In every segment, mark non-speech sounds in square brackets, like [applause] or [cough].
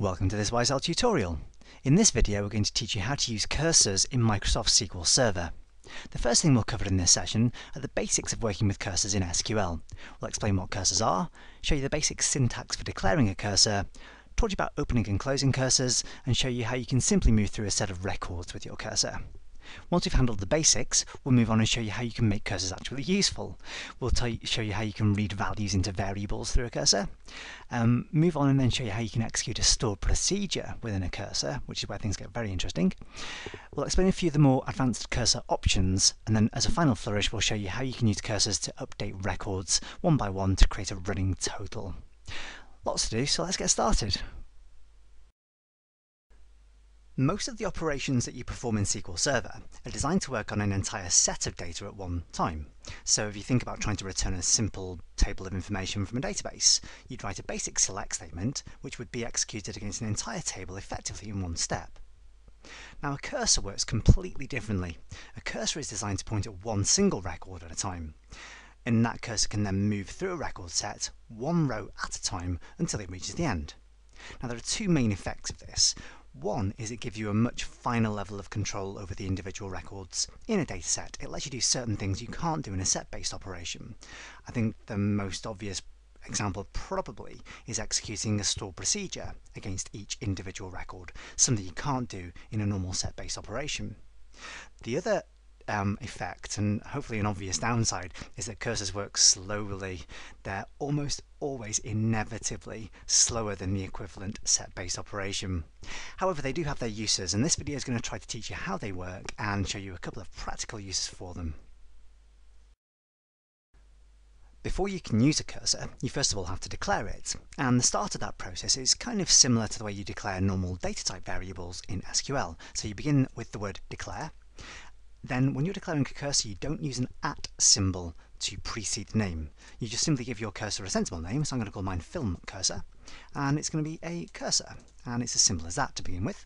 Welcome to this Wise Owl tutorial. In this video we're going to teach you how to use cursors in Microsoft SQL Server. The first thing we'll cover in this session are the basics of working with cursors in SQL. We'll explain what cursors are, show you the basic syntax for declaring a cursor, talk to you about opening and closing cursors, and show you how you can simply move through a set of records with your cursor. Once we've handled the basics, we'll move on and show you how you can make cursors actually useful. We'll you, show you how you can read values into variables through a cursor. Um, move on and then show you how you can execute a stored procedure within a cursor, which is where things get very interesting. We'll explain a few of the more advanced cursor options, and then as a final flourish, we'll show you how you can use cursors to update records one by one to create a running total. Lots to do, so let's get started. Most of the operations that you perform in SQL Server are designed to work on an entire set of data at one time. So if you think about trying to return a simple table of information from a database, you'd write a basic select statement which would be executed against an entire table effectively in one step. Now a cursor works completely differently. A cursor is designed to point at one single record at a time. And that cursor can then move through a record set, one row at a time, until it reaches the end. Now there are two main effects of this. One is it gives you a much finer level of control over the individual records in a dataset. It lets you do certain things you can't do in a set-based operation. I think the most obvious example probably is executing a stored procedure against each individual record, something you can't do in a normal set-based operation. The other um, effect, and hopefully an obvious downside, is that cursors work slowly. They're almost always inevitably slower than the equivalent set-based operation. However, they do have their uses, and this video is going to try to teach you how they work and show you a couple of practical uses for them. Before you can use a cursor, you first of all have to declare it, and the start of that process is kind of similar to the way you declare normal data type variables in SQL. So you begin with the word declare, then when you're declaring a cursor, you don't use an at symbol to precede the name. You just simply give your cursor a sensible name, so I'm going to call mine film cursor, and it's going to be a cursor, and it's as simple as that to begin with.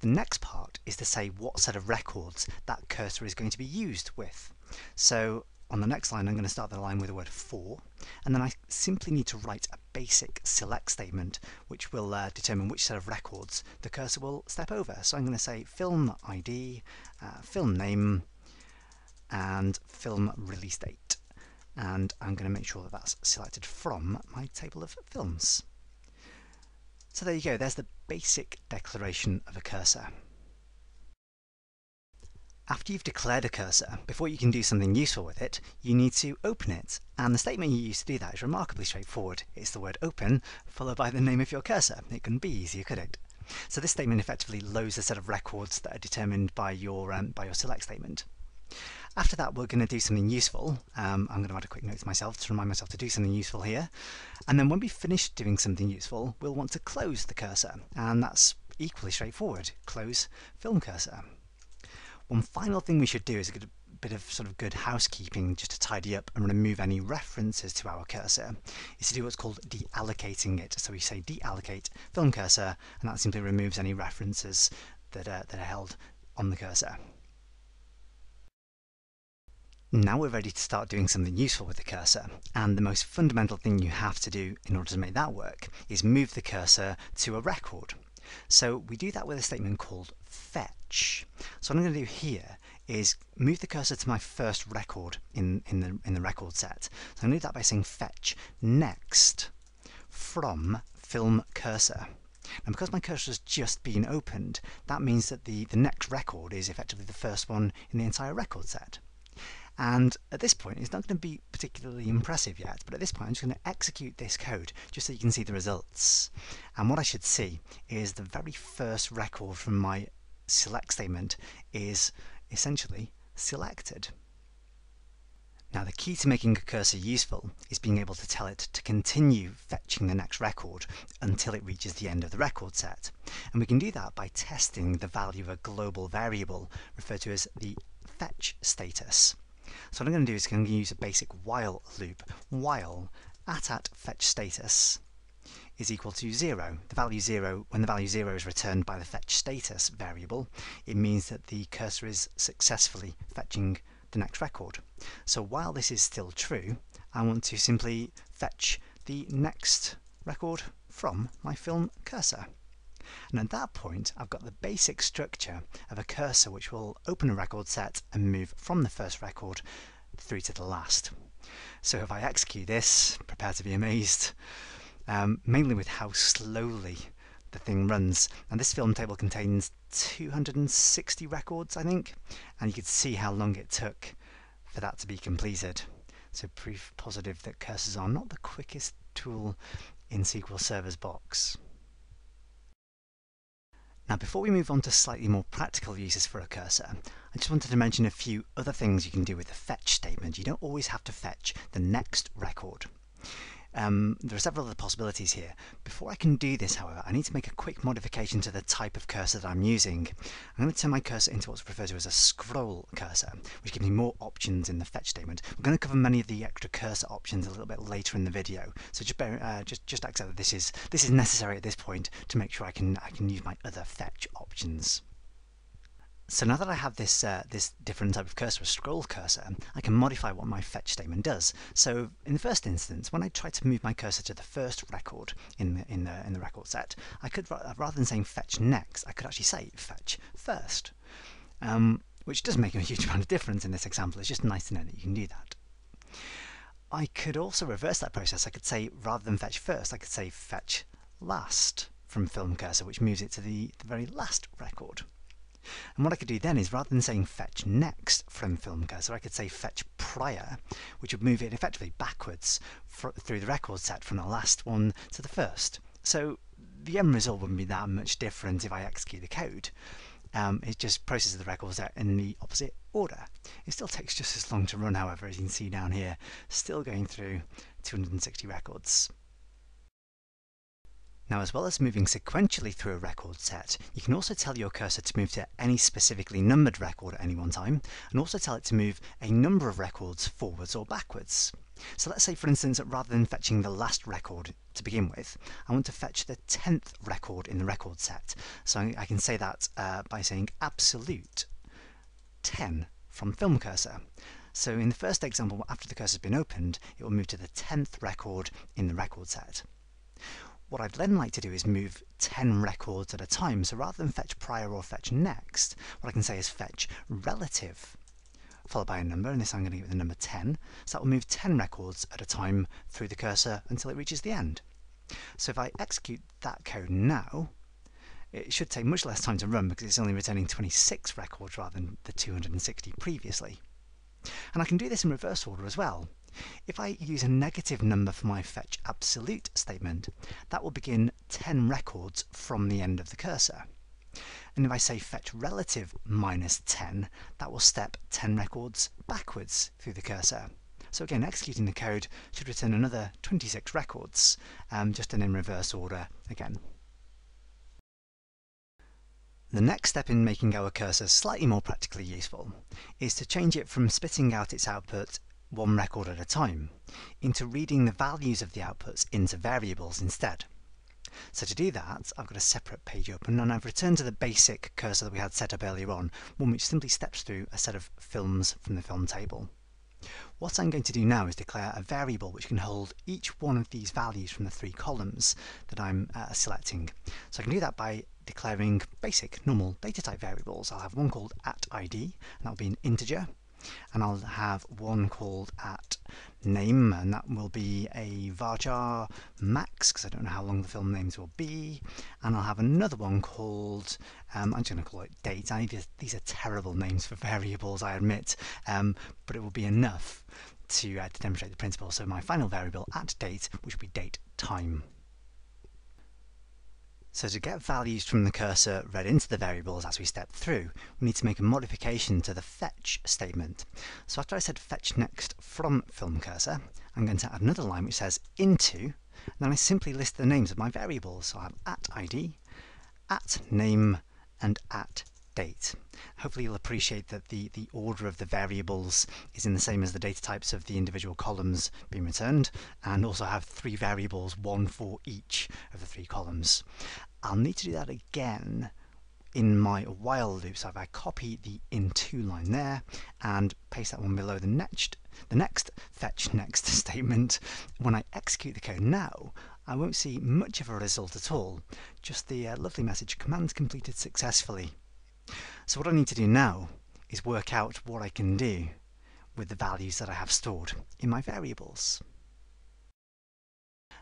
The next part is to say what set of records that cursor is going to be used with. So on the next line, I'm going to start the line with the word for, and then I simply need to write a basic select statement, which will uh, determine which set of records the cursor will step over. So I'm going to say film ID, uh, film name, and film release date. And I'm going to make sure that that's selected from my table of films. So there you go, there's the basic declaration of a cursor. After you've declared a cursor, before you can do something useful with it, you need to open it. And the statement you use to do that is remarkably straightforward. It's the word open, followed by the name of your cursor. It couldn't be easier, could it? So this statement effectively loads a set of records that are determined by your, um, by your select statement. After that, we're going to do something useful. Um, I'm going to add a quick note to myself to remind myself to do something useful here. And then when we finish doing something useful, we'll want to close the cursor. And that's equally straightforward. Close film cursor. One final thing we should do is a bit of sort of good housekeeping just to tidy up and remove any references to our cursor is to do what's called deallocating it. So we say deallocate film cursor and that simply removes any references that are, that are held on the cursor. Now we're ready to start doing something useful with the cursor, and the most fundamental thing you have to do in order to make that work is move the cursor to a record. So we do that with a statement called fetch. So what I'm going to do here is move the cursor to my first record in, in, the, in the record set. So I'm going to do that by saying fetch next from film cursor. And because my cursor has just been opened, that means that the, the next record is effectively the first one in the entire record set. And at this point, it's not going to be particularly impressive yet, but at this point, I'm just going to execute this code just so you can see the results. And what I should see is the very first record from my select statement is essentially selected. Now the key to making a cursor useful is being able to tell it to continue fetching the next record until it reaches the end of the record set. And we can do that by testing the value of a global variable referred to as the fetch status. So what I'm going to do is I'm going to use a basic while loop, while at at fetch status is equal to 0. The value 0, when the value 0 is returned by the fetch status variable, it means that the cursor is successfully fetching the next record. So while this is still true, I want to simply fetch the next record from my film cursor. And at that point, I've got the basic structure of a cursor which will open a record set and move from the first record through to the last. So if I execute this, prepare to be amazed, um, mainly with how slowly the thing runs. And this film table contains 260 records, I think, and you can see how long it took for that to be completed. So proof positive that cursors are not the quickest tool in SQL Server's box. Now before we move on to slightly more practical uses for a cursor, I just wanted to mention a few other things you can do with the fetch statement. You don't always have to fetch the next record. Um, there are several other possibilities here. Before I can do this, however, I need to make a quick modification to the type of cursor that I'm using. I'm going to turn my cursor into what's referred to as a scroll cursor, which gives me more options in the fetch statement. We're going to cover many of the extra cursor options a little bit later in the video, so just bear, uh, just just accept that this is this is necessary at this point to make sure I can I can use my other fetch options. So now that I have this uh, this different type of cursor, a scroll cursor, I can modify what my fetch statement does. So in the first instance, when I try to move my cursor to the first record in the, in the, in the record set, I could, rather than saying fetch next, I could actually say fetch first, um, which does make a huge [laughs] amount of difference in this example. It's just nice to know that you can do that. I could also reverse that process. I could say, rather than fetch first, I could say fetch last from film cursor, which moves it to the, the very last record. And what I could do then is rather than saying fetch next from film cursor, I could say fetch prior, which would move it effectively backwards through the record set from the last one to the first. So the end result wouldn't be that much different if I execute the code. Um, it just processes the record set in the opposite order. It still takes just as long to run, however, as you can see down here, still going through 260 records. Now as well as moving sequentially through a record set, you can also tell your cursor to move to any specifically numbered record at any one time, and also tell it to move a number of records forwards or backwards. So let's say for instance rather than fetching the last record to begin with, I want to fetch the 10th record in the record set. So I can say that uh, by saying absolute 10 from film cursor. So in the first example, after the cursor has been opened, it will move to the 10th record in the record set. What I'd then like to do is move 10 records at a time, so rather than fetch prior or fetch next, what I can say is fetch relative, followed by a number, and this I'm going to give it the number 10, so that will move 10 records at a time through the cursor until it reaches the end. So if I execute that code now, it should take much less time to run because it's only returning 26 records rather than the 260 previously. And I can do this in reverse order as well. If I use a negative number for my fetch absolute statement, that will begin 10 records from the end of the cursor. And if I say fetch relative minus 10, that will step 10 records backwards through the cursor. So again, executing the code should return another 26 records, um, just in reverse order again. The next step in making our cursor slightly more practically useful is to change it from spitting out its output one record at a time, into reading the values of the outputs into variables instead. So to do that, I've got a separate page open and I've returned to the basic cursor that we had set up earlier on, one which simply steps through a set of films from the film table. What I'm going to do now is declare a variable which can hold each one of these values from the three columns that I'm uh, selecting. So I can do that by declaring basic, normal data type variables. I'll have one called at id, and that'll be an integer, and I'll have one called at name and that will be a varchar max because I don't know how long the film names will be. And I'll have another one called um, I'm just going to call it date I, these are terrible names for [laughs] variables I admit. Um, but it will be enough to, uh, to demonstrate the principle. So my final variable at date which will be date time so to get values from the cursor read into the variables as we step through, we need to make a modification to the fetch statement. So after I said fetch next from film cursor, I'm going to add another line which says into, and then I simply list the names of my variables. So I have at id, at name, and at date. Hopefully you'll appreciate that the, the order of the variables is in the same as the data types of the individual columns being returned, and also have three variables, one for each of the three columns. I'll need to do that again in my while loop. So if I copy the into line there and paste that one below the next, the next fetch next [laughs] statement, when I execute the code now, I won't see much of a result at all, just the uh, lovely message command completed successfully. So what I need to do now is work out what I can do with the values that I have stored in my variables.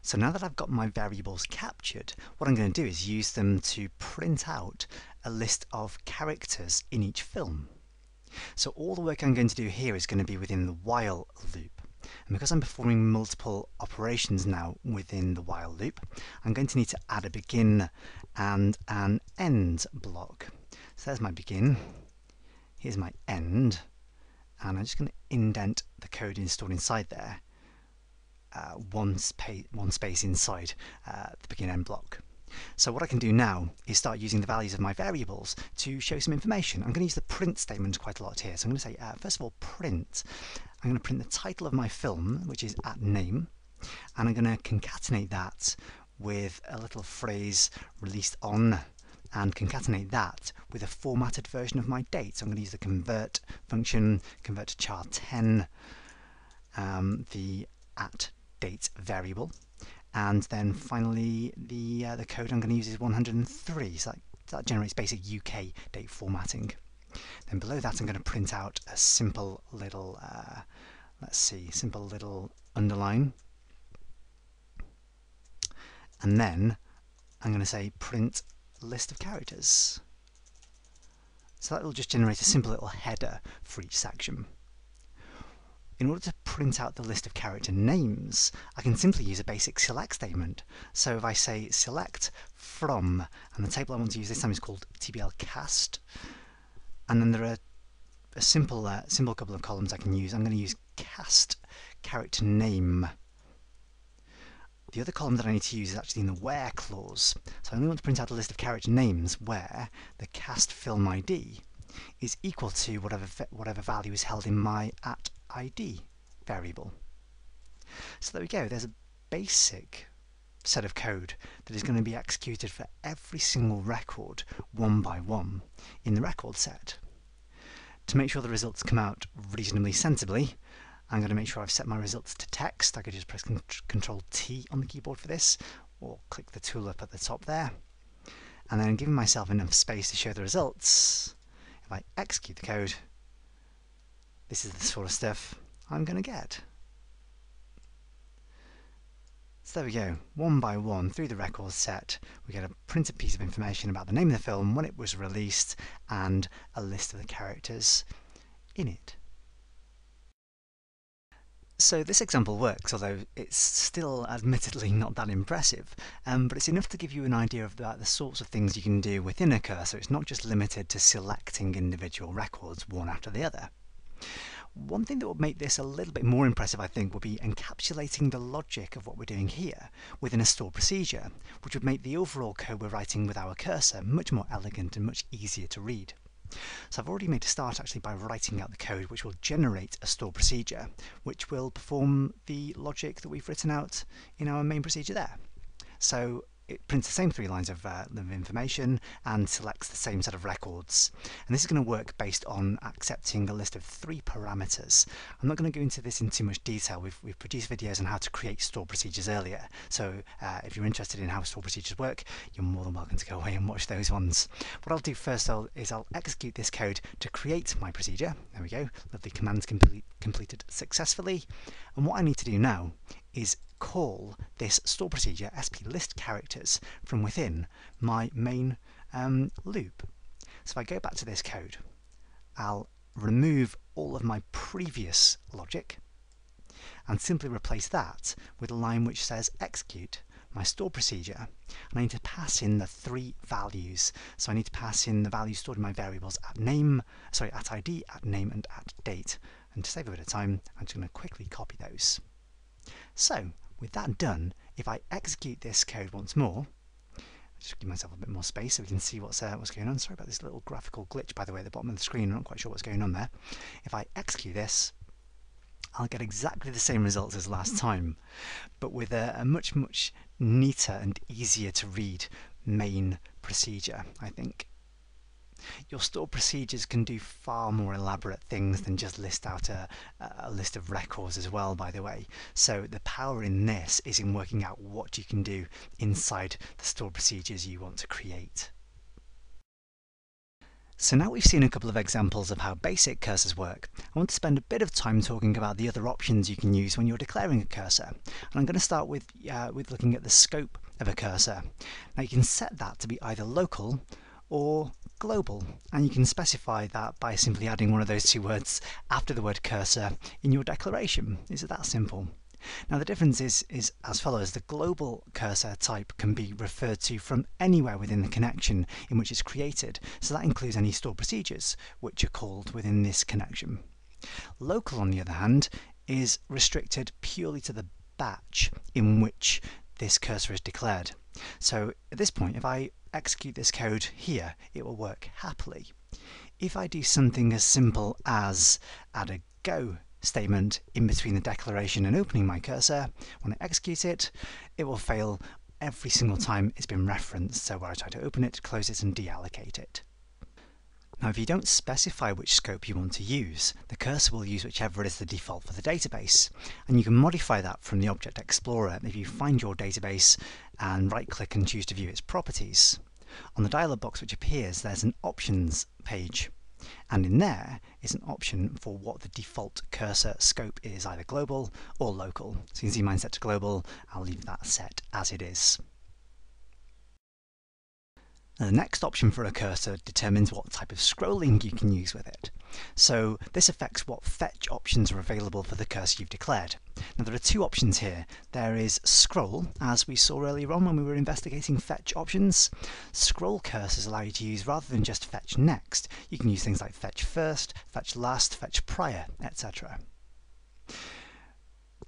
So now that I've got my variables captured, what I'm going to do is use them to print out a list of characters in each film. So all the work I'm going to do here is going to be within the while loop. And because I'm performing multiple operations now within the while loop, I'm going to need to add a begin and an end block. So there's my begin, here's my end, and I'm just going to indent the code installed inside there uh, one, spa one space inside uh, the begin end block. So what I can do now is start using the values of my variables to show some information. I'm going to use the print statement quite a lot here. So I'm going to say, uh, first of all, print. I'm going to print the title of my film, which is at name, and I'm going to concatenate that with a little phrase released on and concatenate that with a formatted version of my date. So I'm going to use the convert function, convert to char 10, um, the at date variable. And then finally, the, uh, the code I'm going to use is 103, so that, that generates basic UK date formatting. Then below that, I'm going to print out a simple little, uh, let's see, simple little underline. And then I'm going to say print list of characters. So that will just generate a simple little header for each section. In order to print out the list of character names, I can simply use a basic select statement. So if I say select from, and the table I want to use this time is called tblcast, and then there are a simple, uh, simple couple of columns I can use. I'm going to use cast character name. The other column that I need to use is actually in the where clause. So I only want to print out a list of character names where the cast film ID is equal to whatever, whatever value is held in my at id variable. So there we go, there's a basic set of code that is going to be executed for every single record one by one in the record set. To make sure the results come out reasonably sensibly, I'm going to make sure I've set my results to text. I could just press Control T on the keyboard for this, or click the tool up at the top there. And then giving myself enough space to show the results, if I execute the code, this is the sort of stuff I'm going to get. So there we go, one by one through the records set we get a printed piece of information about the name of the film, when it was released and a list of the characters in it. So this example works, although it's still admittedly [laughs] not that impressive, um, but it's enough to give you an idea of the, the sorts of things you can do within a cursor. It's not just limited to selecting individual records one after the other. One thing that would make this a little bit more impressive, I think, would be encapsulating the logic of what we're doing here within a stored procedure, which would make the overall code we're writing with our cursor much more elegant and much easier to read. So I've already made a start actually by writing out the code which will generate a stored procedure, which will perform the logic that we've written out in our main procedure there. So it prints the same three lines of, uh, of information and selects the same set of records. And this is going to work based on accepting a list of three parameters. I'm not going to go into this in too much detail. We've, we've produced videos on how to create store procedures earlier. So uh, if you're interested in how store procedures work, you're more than welcome to go away and watch those ones. What I'll do first I'll, is I'll execute this code to create my procedure. There we go. Lovely commands complete, completed successfully. And what I need to do now is call this store procedure sp list characters from within my main um, loop. So if I go back to this code, I'll remove all of my previous logic and simply replace that with a line which says execute my store procedure and I need to pass in the three values. So I need to pass in the values stored in my variables at name, sorry, at ID, at name and at date. And to save a bit of time, I'm just going to quickly copy those. So, with that done, if I execute this code once more, just give myself a bit more space so we can see what's, uh, what's going on. Sorry about this little graphical glitch, by the way, at the bottom of the screen. I'm not quite sure what's going on there. If I execute this, I'll get exactly the same results as last time, but with a, a much, much neater and easier to read main procedure, I think. Your stored procedures can do far more elaborate things than just list out a, a list of records as well, by the way. So the power in this is in working out what you can do inside the stored procedures you want to create. So now we've seen a couple of examples of how basic cursors work, I want to spend a bit of time talking about the other options you can use when you're declaring a cursor. And I'm going to start with, uh, with looking at the scope of a cursor. Now you can set that to be either local or global, and you can specify that by simply adding one of those two words after the word cursor in your declaration. Is it that simple? Now the difference is, is as follows. The global cursor type can be referred to from anywhere within the connection in which it's created, so that includes any stored procedures which are called within this connection. Local, on the other hand, is restricted purely to the batch in which this cursor is declared. So at this point, if I execute this code here, it will work happily. If I do something as simple as add a go statement in between the declaration and opening my cursor. When I execute it, it will fail every single time it's been referenced, so where I try to open it, close it and deallocate it. Now if you don't specify which scope you want to use, the cursor will use whichever is the default for the database, and you can modify that from the Object Explorer if you find your database and right-click and choose to view its properties. On the dialog box which appears, there's an Options page and in there is an option for what the default cursor scope is, either global or local. So you can see mine set to global, I'll leave that set as it is. The next option for a cursor determines what type of scrolling you can use with it. So this affects what fetch options are available for the cursor you've declared. Now there are two options here. There is scroll, as we saw earlier on when we were investigating fetch options. Scroll cursors allow you to use, rather than just fetch next, you can use things like fetch first, fetch last, fetch prior, etc.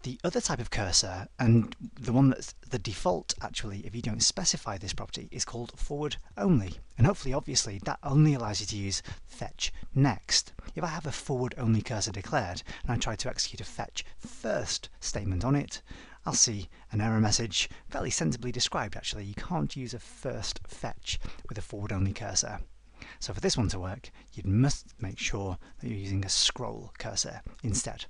The other type of cursor, and the one that's the default actually, if you don't specify this property, is called forward only. And hopefully, obviously, that only allows you to use fetch next. If I have a forward only cursor declared, and I try to execute a fetch first statement on it, I'll see an error message, fairly sensibly described actually. You can't use a first fetch with a forward only cursor. So for this one to work, you must make sure that you're using a scroll cursor instead.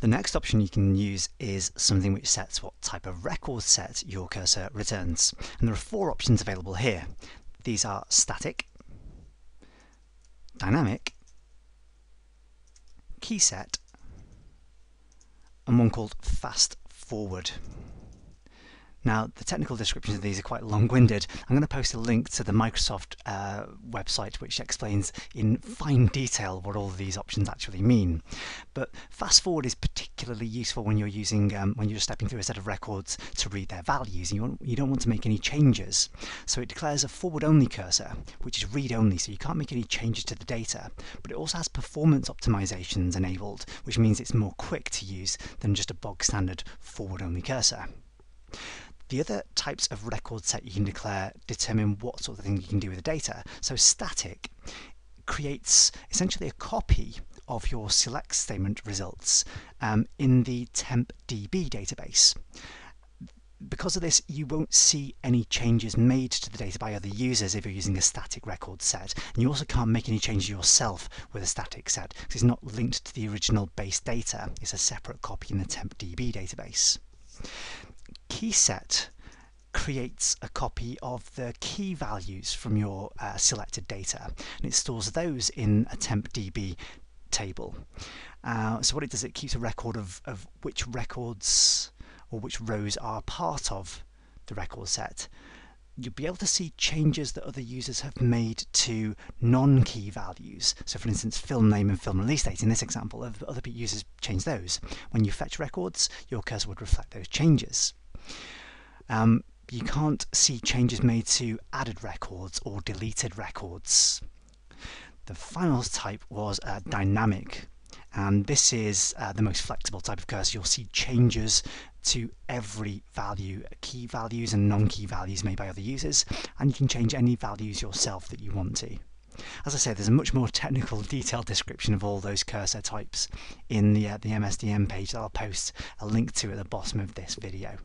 The next option you can use is something which sets what type of record set your cursor returns. And there are four options available here. These are static, dynamic, key set, and one called fast forward. Now, the technical descriptions of these are quite long-winded. I'm going to post a link to the Microsoft uh, website which explains in fine detail what all these options actually mean. But fast forward is particularly useful when you're using um, when you're stepping through a set of records to read their values. You, want, you don't want to make any changes. So it declares a forward-only cursor, which is read-only, so you can't make any changes to the data. But it also has performance optimizations enabled, which means it's more quick to use than just a bog standard forward-only cursor. The other types of record set you can declare determine what sort of thing you can do with the data. So static creates essentially a copy of your select statement results um, in the tempdb database. Because of this, you won't see any changes made to the data by other users if you're using a static record set. And you also can't make any changes yourself with a static set, because it's not linked to the original base data. It's a separate copy in the tempdb database key set creates a copy of the key values from your uh, selected data and it stores those in a tempdb table. Uh, so what it does, it keeps a record of, of which records or which rows are part of the record set. You'll be able to see changes that other users have made to non-key values. So for instance, film name and film release date in this example, other users change those. When you fetch records, your cursor would reflect those changes. Um, you can't see changes made to added records or deleted records. The final type was uh, dynamic, and this is uh, the most flexible type of cursor. You'll see changes to every value, key values and non-key values made by other users, and you can change any values yourself that you want to. As I said, there's a much more technical, [laughs] detailed description of all those cursor types in the, uh, the MSDN page that I'll post a link to at the bottom of this video.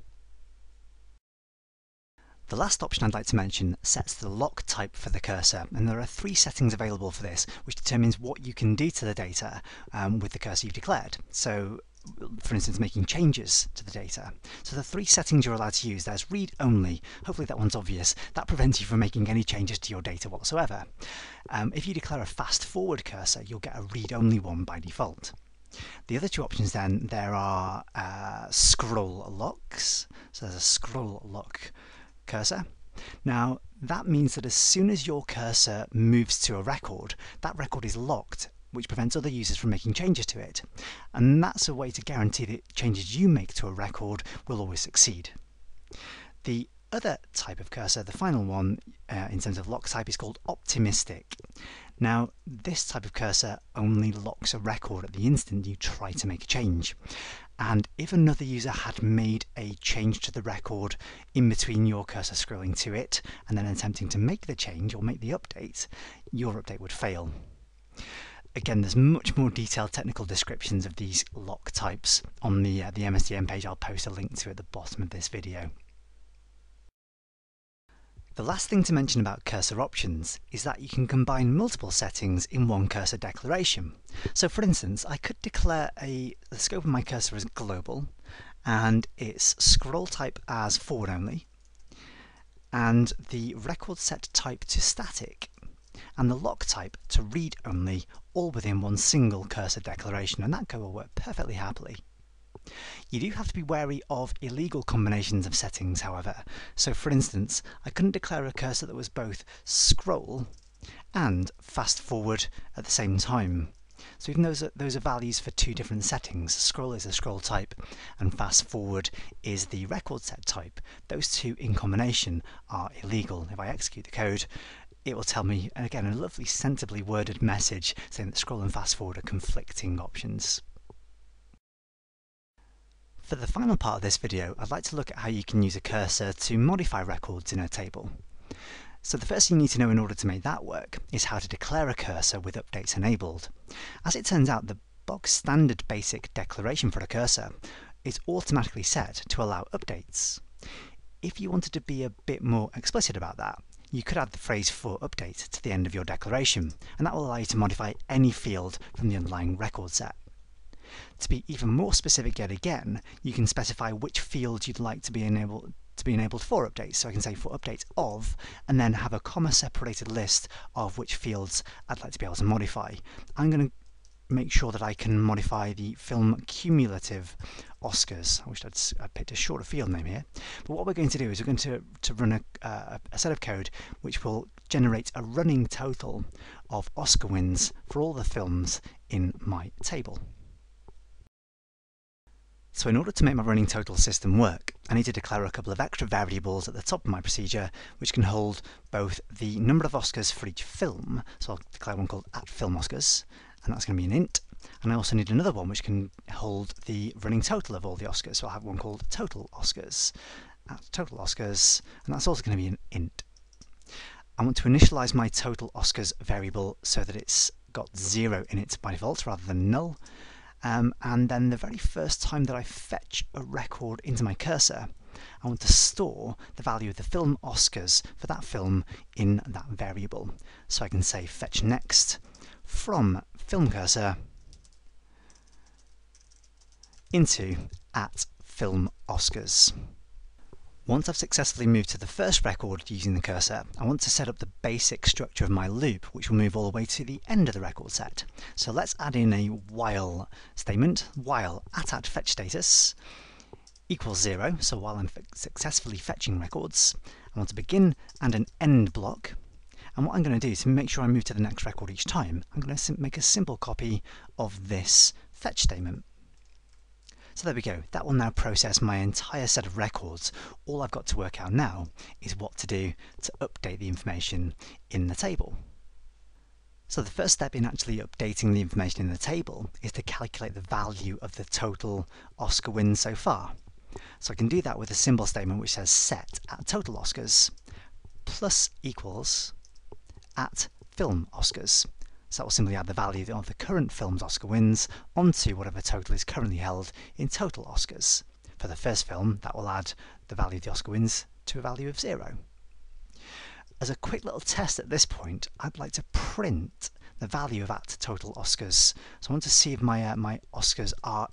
The last option I'd like to mention sets the lock type for the cursor, and there are three settings available for this, which determines what you can do to the data um, with the cursor you've declared. So for instance, making changes to the data. So the three settings you're allowed to use, there's read only. Hopefully that one's obvious. That prevents you from making any changes to your data whatsoever. Um, if you declare a fast forward cursor, you'll get a read only one by default. The other two options then, there are uh, scroll locks. So there's a scroll lock cursor. Now, that means that as soon as your cursor moves to a record, that record is locked which prevents other users from making changes to it. And that's a way to guarantee that changes you make to a record will always succeed. The other type of cursor, the final one uh, in terms of lock type, is called optimistic. Now, this type of cursor only locks a record at the instant you try to make a change and if another user had made a change to the record in between your cursor scrolling to it and then attempting to make the change or make the update, your update would fail. Again, there's much more detailed technical descriptions of these lock types on the, uh, the MSDN page I'll post a link to at the bottom of this video. The last thing to mention about cursor options is that you can combine multiple settings in one cursor declaration. So for instance, I could declare a, the scope of my cursor as global, and its scroll type as forward only, and the record set type to static, and the lock type to read only, all within one single cursor declaration, and that code will work perfectly happily. You do have to be wary of illegal combinations of settings, however. So for instance, I couldn't declare a cursor that was both scroll and fast forward at the same time. So even those are, those are values for two different settings, scroll is a scroll type and fast forward is the record set type, those two in combination are illegal. If I execute the code, it will tell me, again, a lovely sensibly worded message saying that scroll and fast forward are conflicting options. For the final part of this video, I'd like to look at how you can use a cursor to modify records in a table. So the first thing you need to know in order to make that work is how to declare a cursor with updates enabled. As it turns out, the box standard basic declaration for a cursor is automatically set to allow updates. If you wanted to be a bit more explicit about that, you could add the phrase for update to the end of your declaration, and that will allow you to modify any field from the underlying record set. To be even more specific yet again, you can specify which field you'd like to be enabled to be enabled for updates. So I can say for updates of, and then have a comma separated list of which fields I'd like to be able to modify. I'm going to make sure that I can modify the film cumulative Oscars. I wish I'd, I'd, picked a shorter field name here. But what we're going to do is we're going to, to run a, uh, a set of code which will generate a running total of Oscar wins for all the films in my table. So in order to make my running total system work, I need to declare a couple of extra variables at the top of my procedure, which can hold both the number of Oscars for each film, so I'll declare one called at film Oscars, and that's going to be an int, and I also need another one which can hold the running total of all the Oscars, so I'll have one called total Oscars, at total Oscars, and that's also going to be an int. I want to initialize my total Oscars variable so that it's got zero in it by default rather than null, um, and then the very first time that I fetch a record into my cursor, I want to store the value of the film Oscars for that film in that variable. So I can say fetch next from film cursor into at film Oscars. Once I've successfully moved to the first record using the cursor, I want to set up the basic structure of my loop, which will move all the way to the end of the record set. So let's add in a while statement, while at at fetch status equals zero, so while I'm successfully fetching records, I want to begin and an end block. And what I'm going to do to make sure I move to the next record each time, I'm going to make a simple copy of this fetch statement. So there we go, that will now process my entire set of records. All I've got to work out now is what to do to update the information in the table. So the first step in actually updating the information in the table is to calculate the value of the total Oscar wins so far. So I can do that with a symbol statement which says set at total Oscars plus equals at film Oscars. So that will simply add the value of the current film's Oscar wins onto whatever total is currently held in total Oscars. For the first film, that will add the value of the Oscar wins to a value of 0. As a quick little test at this point, I'd like to print the value of that total Oscars. So I want to see if my, uh, my Oscars are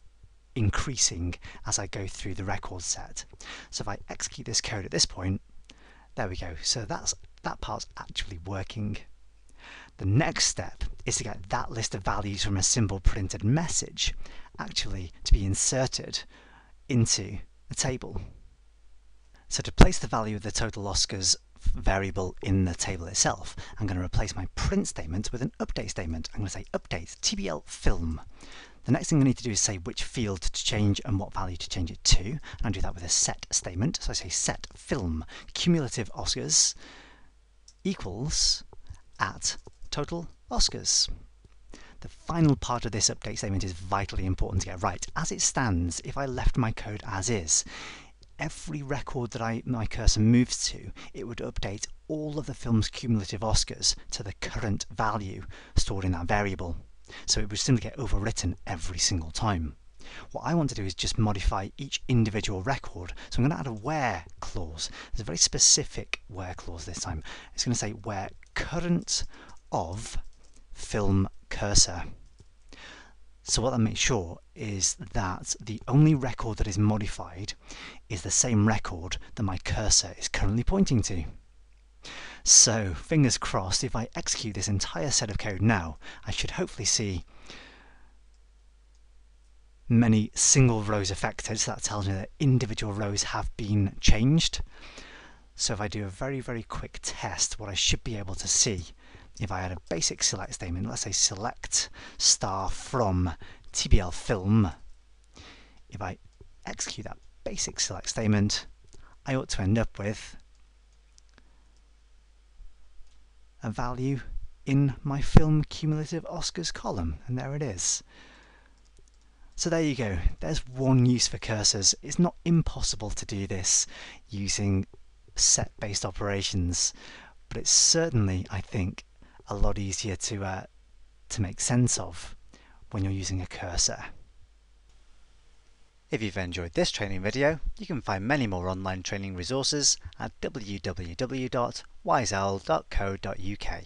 increasing as I go through the record set. So if I execute this code at this point, there we go. So that's that part's actually working. The next step is to get that list of values from a simple printed message actually to be inserted into the table. So to place the value of the total Oscars variable in the table itself, I'm going to replace my print statement with an update statement. I'm going to say update TBL film. The next thing I need to do is say which field to change and what value to change it to. And I do that with a set statement. So I say set film cumulative Oscars equals at total Oscars. The final part of this update statement is vitally important to get right. As it stands, if I left my code as is, every record that I, my cursor moves to, it would update all of the film's cumulative Oscars to the current value stored in that variable. So it would simply get overwritten every single time. What I want to do is just modify each individual record. So I'm going to add a where clause. There's a very specific where clause this time. It's going to say where current of film cursor. So what that makes sure is that the only record that is modified is the same record that my cursor is currently pointing to. So, fingers crossed, if I execute this entire set of code now, I should hopefully see many single rows affected, so that tells me that individual rows have been changed. So if I do a very, very quick test, what I should be able to see if I had a basic select statement, let's say select star from TBL film, if I execute that basic select statement, I ought to end up with a value in my film cumulative Oscars column, and there it is. So there you go, there's one use for cursors. It's not impossible to do this using set-based operations, but it's certainly, I think, a lot easier to, uh, to make sense of when you're using a cursor. If you've enjoyed this training video, you can find many more online training resources at www.wiseowl.co.uk.